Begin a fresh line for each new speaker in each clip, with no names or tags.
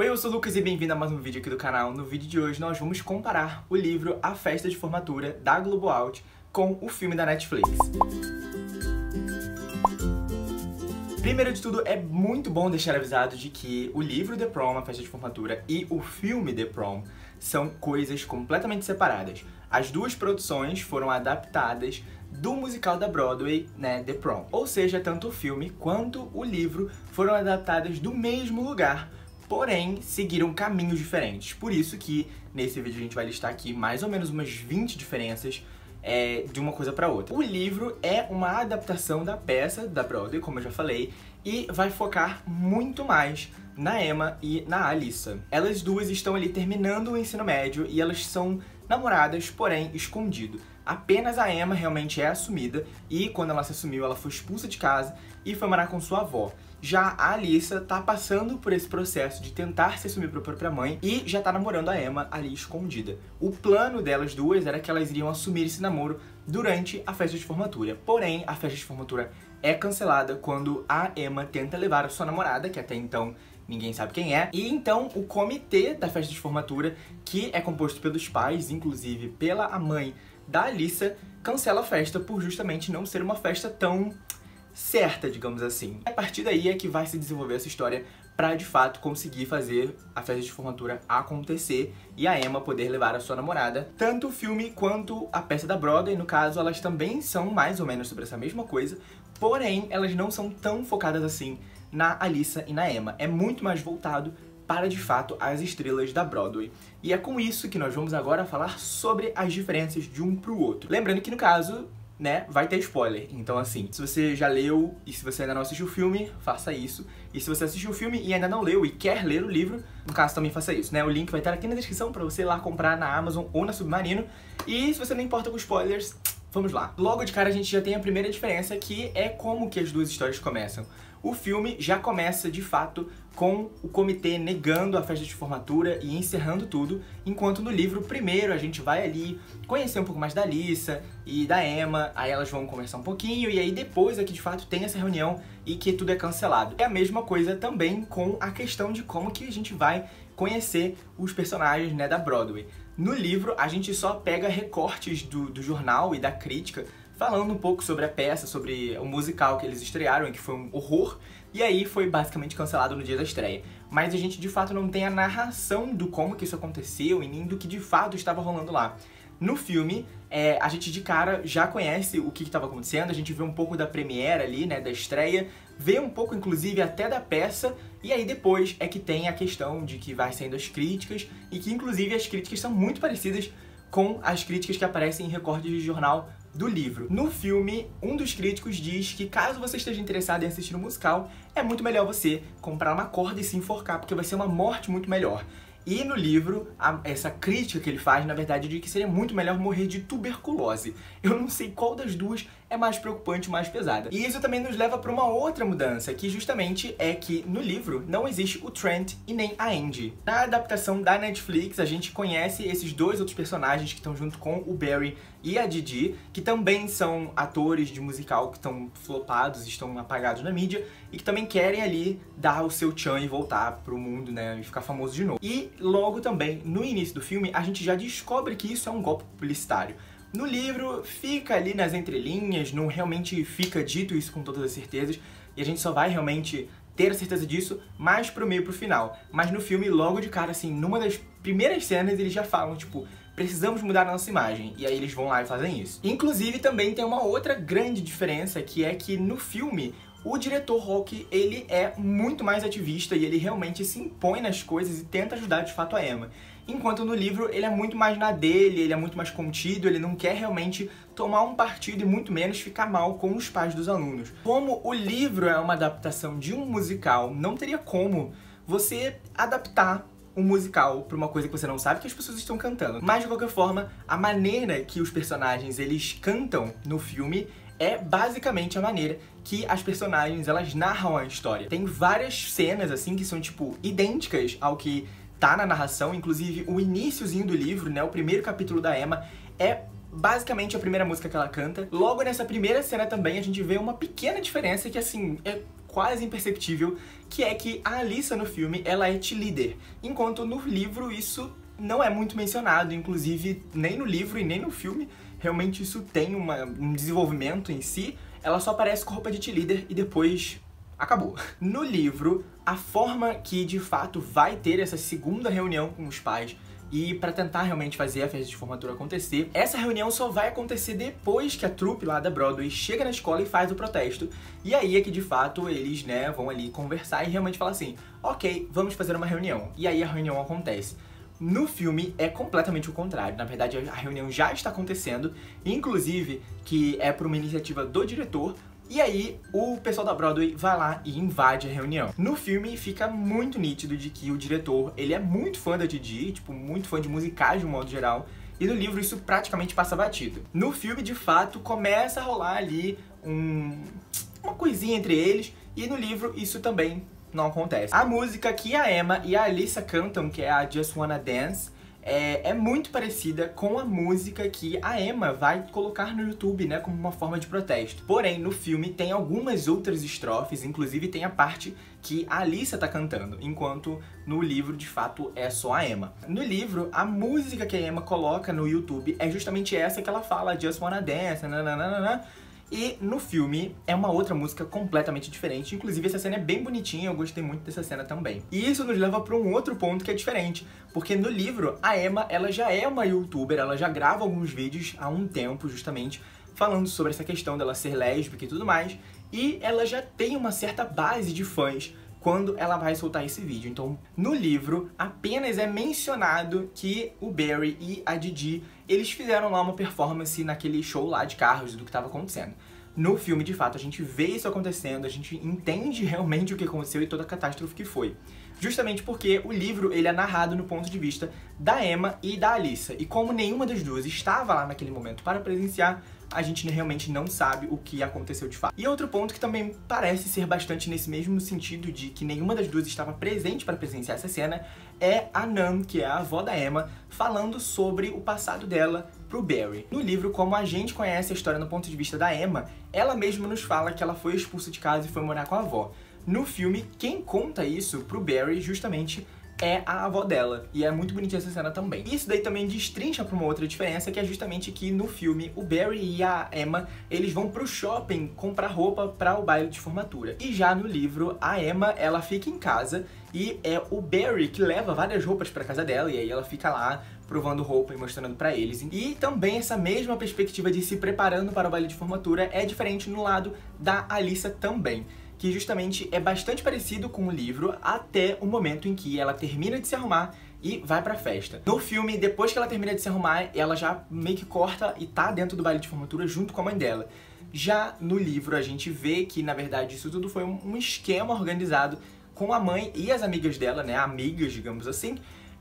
Oi, eu sou o Lucas e bem-vindo a mais um vídeo aqui do canal. No vídeo de hoje nós vamos comparar o livro A Festa de Formatura, da Globo Out, com o filme da Netflix. Primeiro de tudo, é muito bom deixar avisado de que o livro The Prom, A Festa de Formatura, e o filme The Prom são coisas completamente separadas. As duas produções foram adaptadas do musical da Broadway, né, The Prom. Ou seja, tanto o filme quanto o livro foram adaptadas do mesmo lugar, porém seguiram caminhos diferentes. Por isso que nesse vídeo a gente vai listar aqui mais ou menos umas 20 diferenças é, de uma coisa para outra. O livro é uma adaptação da peça da Broadway, como eu já falei, e vai focar muito mais na Emma e na Alissa. Elas duas estão ali terminando o ensino médio e elas são namoradas, porém escondido. Apenas a Emma realmente é assumida e quando ela se assumiu, ela foi expulsa de casa e foi morar com sua avó. Já a Alissa tá passando por esse processo de tentar se assumir para a própria mãe e já tá namorando a Emma ali escondida. O plano delas duas era que elas iriam assumir esse namoro durante a festa de formatura. Porém, a festa de formatura é cancelada quando a Emma tenta levar a sua namorada, que até então ninguém sabe quem é. E então o comitê da festa de formatura, que é composto pelos pais, inclusive pela mãe da Alissa, cancela a festa por justamente não ser uma festa tão certa, digamos assim. A partir daí é que vai se desenvolver essa história para de fato conseguir fazer a festa de formatura acontecer e a Emma poder levar a sua namorada. Tanto o filme quanto a peça da Broadway, no caso, elas também são mais ou menos sobre essa mesma coisa, porém elas não são tão focadas assim na Alissa e na Emma. É muito mais voltado para de fato as estrelas da Broadway. E é com isso que nós vamos agora falar sobre as diferenças de um pro outro. Lembrando que no caso né, vai ter spoiler. Então, assim, se você já leu e se você ainda não assistiu o filme, faça isso. E se você assistiu o filme e ainda não leu e quer ler o livro, no caso também faça isso, né? O link vai estar aqui na descrição para você ir lá comprar na Amazon ou na Submarino. E se você não importa com spoilers, vamos lá. Logo de cara a gente já tem a primeira diferença, que é como que as duas histórias começam. O filme já começa, de fato, com o comitê negando a festa de formatura e encerrando tudo, enquanto no livro, primeiro, a gente vai ali conhecer um pouco mais da Alissa e da Emma, aí elas vão conversar um pouquinho, e aí depois é que, de fato, tem essa reunião e que tudo é cancelado. É a mesma coisa também com a questão de como que a gente vai conhecer os personagens, né, da Broadway. No livro, a gente só pega recortes do, do jornal e da crítica falando um pouco sobre a peça, sobre o musical que eles estrearam, que foi um horror, e aí foi basicamente cancelado no dia da estreia. Mas a gente de fato não tem a narração do como que isso aconteceu e nem do que de fato estava rolando lá. No filme, é, a gente de cara já conhece o que estava acontecendo, a gente vê um pouco da premiere ali, né, da estreia, vê um pouco inclusive até da peça, e aí depois é que tem a questão de que vai saindo as críticas, e que inclusive as críticas são muito parecidas com as críticas que aparecem em recortes de jornal do livro. No filme, um dos críticos diz que caso você esteja interessado em assistir o um musical, é muito melhor você comprar uma corda e se enforcar, porque vai ser uma morte muito melhor. E no livro, a, essa crítica que ele faz, na verdade, de que seria muito melhor morrer de tuberculose. Eu não sei qual das duas é mais preocupante, mais pesada. E isso também nos leva para uma outra mudança, que justamente é que no livro não existe o Trent e nem a Andy. Na adaptação da Netflix, a gente conhece esses dois outros personagens que estão junto com o Barry e a Didi, que também são atores de musical que estão flopados, estão apagados na mídia e que também querem ali dar o seu tchan e voltar pro mundo, né, e ficar famoso de novo. E logo também, no início do filme, a gente já descobre que isso é um golpe publicitário. No livro fica ali nas entrelinhas, não realmente fica dito isso com todas as certezas, e a gente só vai realmente ter a certeza disso mais pro meio pro final. Mas no filme, logo de cara, assim, numa das primeiras cenas, eles já falam, tipo, precisamos mudar a nossa imagem. E aí eles vão lá e fazem isso. Inclusive, também tem uma outra grande diferença, que é que no filme, o diretor Rock, ele é muito mais ativista e ele realmente se impõe nas coisas e tenta ajudar de fato a Emma enquanto no livro ele é muito mais na dele, ele é muito mais contido, ele não quer realmente tomar um partido e muito menos ficar mal com os pais dos alunos. Como o livro é uma adaptação de um musical, não teria como você adaptar um musical para uma coisa que você não sabe que as pessoas estão cantando. Mas de qualquer forma, a maneira que os personagens eles cantam no filme é basicamente a maneira que as personagens elas narram a história. Tem várias cenas assim que são tipo idênticas ao que tá na narração, inclusive o iníciozinho do livro, né, o primeiro capítulo da Emma é basicamente a primeira música que ela canta. Logo nessa primeira cena também a gente vê uma pequena diferença que assim, é quase imperceptível, que é que a Alissa no filme, ela é líder, enquanto no livro isso não é muito mencionado, inclusive nem no livro e nem no filme realmente isso tem uma, um desenvolvimento em si, ela só aparece com roupa de líder e depois acabou. No livro, a forma que de fato vai ter essa segunda reunião com os pais e para tentar realmente fazer a festa de formatura acontecer, essa reunião só vai acontecer depois que a trupe lá da Broadway chega na escola e faz o protesto. E aí é que de fato eles, né, vão ali conversar e realmente falar assim: "OK, vamos fazer uma reunião". E aí a reunião acontece. No filme é completamente o contrário. Na verdade, a reunião já está acontecendo, inclusive que é por uma iniciativa do diretor, e aí, o pessoal da Broadway vai lá e invade a reunião. No filme, fica muito nítido de que o diretor, ele é muito fã da Didi, tipo, muito fã de musicais de um modo geral, e no livro isso praticamente passa batido. No filme, de fato, começa a rolar ali um... uma coisinha entre eles, e no livro isso também não acontece. A música que a Emma e a Alyssa cantam, que é a Just Wanna Dance, é, é, muito parecida com a música que a Emma vai colocar no YouTube, né, como uma forma de protesto. Porém, no filme tem algumas outras estrofes, inclusive tem a parte que a Alissa tá cantando, enquanto no livro, de fato, é só a Emma. No livro, a música que a Emma coloca no YouTube é justamente essa que ela fala, Just Wanna Dance, nananana, e no filme é uma outra música completamente diferente. Inclusive, essa cena é bem bonitinha, eu gostei muito dessa cena também. E isso nos leva para um outro ponto que é diferente, porque no livro a Emma, ela já é uma youtuber, ela já grava alguns vídeos há um tempo, justamente, falando sobre essa questão dela ser lésbica e tudo mais, e ela já tem uma certa base de fãs quando ela vai soltar esse vídeo. Então, no livro, apenas é mencionado que o Barry e a Didi, eles fizeram lá uma performance naquele show lá de carros do que estava acontecendo. No filme, de fato, a gente vê isso acontecendo, a gente entende realmente o que aconteceu e toda a catástrofe que foi. Justamente porque o livro ele é narrado no ponto de vista da Emma e da Alissa. E como nenhuma das duas estava lá naquele momento para presenciar, a gente realmente não sabe o que aconteceu de fato. E outro ponto que também parece ser bastante nesse mesmo sentido de que nenhuma das duas estava presente para presenciar essa cena é a Nan, que é a avó da Emma, falando sobre o passado dela pro Barry. No livro, como a gente conhece a história no ponto de vista da Emma, ela mesma nos fala que ela foi expulsa de casa e foi morar com a avó. No filme, quem conta isso pro Barry justamente é a avó dela. E é muito bonitinha essa cena também. Isso daí também destrincha pra uma outra diferença, que é justamente que no filme o Barry e a Emma, eles vão pro shopping comprar roupa para o baile de formatura. E já no livro, a Emma, ela fica em casa e é o Barry que leva várias roupas para casa dela e aí ela fica lá provando roupa e mostrando para eles. E também essa mesma perspectiva de se preparando para o baile de formatura é diferente no lado da Alissa também que justamente é bastante parecido com o livro até o momento em que ela termina de se arrumar e vai pra festa. No filme, depois que ela termina de se arrumar, ela já meio que corta e tá dentro do baile de formatura junto com a mãe dela. Já no livro, a gente vê que, na verdade, isso tudo foi um esquema organizado com a mãe e as amigas dela, né, amigas, digamos assim,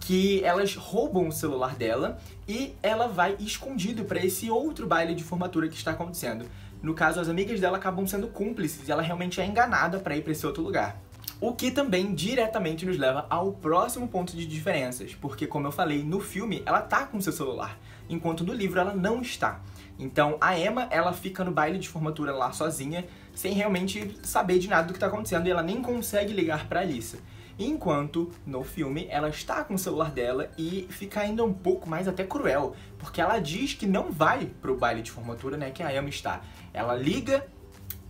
que elas roubam o celular dela e ela vai escondido para esse outro baile de formatura que está acontecendo. No caso, as amigas dela acabam sendo cúmplices e ela realmente é enganada para ir para esse outro lugar. O que também diretamente nos leva ao próximo ponto de diferenças, porque como eu falei, no filme ela tá com seu celular, enquanto no livro ela não está. Então a Emma, ela fica no baile de formatura lá sozinha, sem realmente saber de nada do que tá acontecendo e ela nem consegue ligar para Alissa. Enquanto no filme ela está com o celular dela e fica ainda um pouco mais até cruel, porque ela diz que não vai pro baile de formatura, né, que a Emma está. Ela liga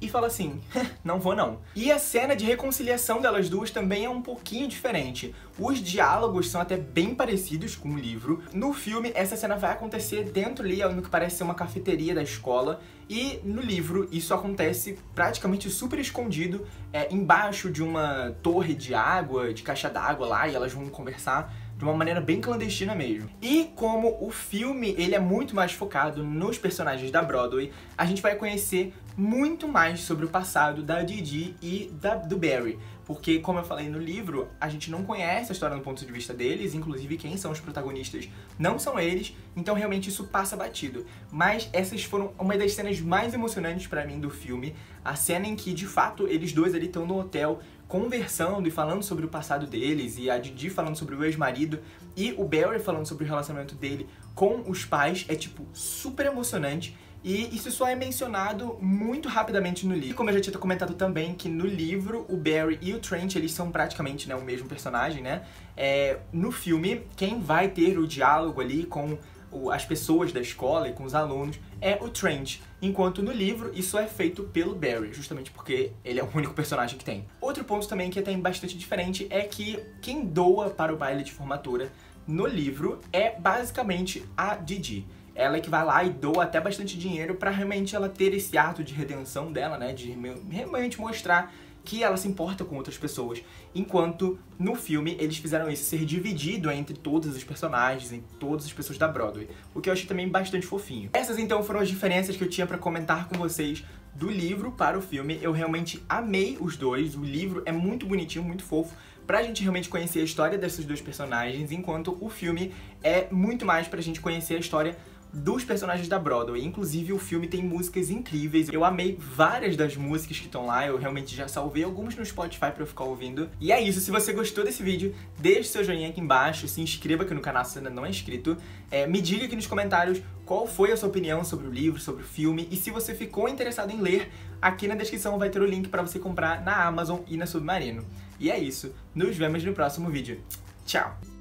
e fala assim: não vou não. E a cena de reconciliação delas duas também é um pouquinho diferente. Os diálogos são até bem parecidos com o livro. No filme, essa cena vai acontecer dentro ali, no que parece ser uma cafeteria da escola. E no livro, isso acontece praticamente super escondido, é, embaixo de uma torre de água, de caixa d'água lá, e elas vão conversar de uma maneira bem clandestina mesmo. E como o filme ele é muito mais focado nos personagens da Broadway, a gente vai conhecer muito mais sobre o passado da Didi e da, do Barry. Porque, como eu falei no livro, a gente não conhece a história do ponto de vista deles, inclusive quem são os protagonistas não são eles, então realmente isso passa batido. Mas essas foram uma das cenas mais emocionantes para mim do filme, a cena em que, de fato, eles dois ali estão no hotel conversando e falando sobre o passado deles, e a Didi falando sobre o ex-marido, e o Barry falando sobre o relacionamento dele com os pais, é tipo super emocionante. E isso só é mencionado muito rapidamente no livro. E como eu já tinha comentado também, que no livro o Barry e o Trent, eles são praticamente né, o mesmo personagem, né? É, no filme, quem vai ter o diálogo ali com as pessoas da escola e com os alunos é o Trent, enquanto no livro isso é feito pelo Barry, justamente porque ele é o único personagem que tem. Outro ponto também que é bastante diferente é que quem doa para o baile de formatura no livro é basicamente a Didi. Ela é que vai lá e doa até bastante dinheiro para realmente ela ter esse ato de redenção dela, né, de realmente mostrar que ela se importa com outras pessoas. Enquanto no filme eles fizeram isso ser dividido entre todos os personagens, em todas as pessoas da Broadway, o que eu achei também bastante fofinho. Essas então foram as diferenças que eu tinha para comentar com vocês do livro para o filme. Eu realmente amei os dois. O livro é muito bonitinho, muito fofo pra gente realmente conhecer a história desses dois personagens, enquanto o filme é muito mais pra gente conhecer a história dos personagens da Broadway. Inclusive, o filme tem músicas incríveis. Eu amei várias das músicas que estão lá. Eu realmente já salvei algumas no Spotify pra eu ficar ouvindo. E é isso. Se você gostou desse vídeo, deixe seu joinha aqui embaixo. Se inscreva aqui no canal se ainda não é inscrito. É, me diga aqui nos comentários qual foi a sua opinião sobre o livro, sobre o filme. E se você ficou interessado em ler, aqui na descrição vai ter o link para você comprar na Amazon e na Submarino. E é isso. Nos vemos no próximo vídeo. Tchau!